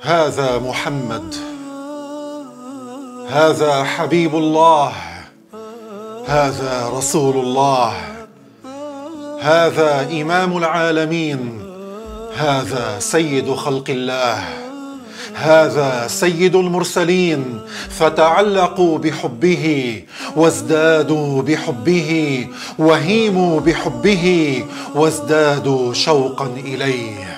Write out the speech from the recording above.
هذا محمد. هذا حبيب الله. هذا رسول الله. هذا إمام العالمين. هذا سيد خلق الله. هذا سيد المرسلين. فتعلقوا بحبه وازدادوا بحبه وهيموا بحبه وازدادوا شوقا إليه.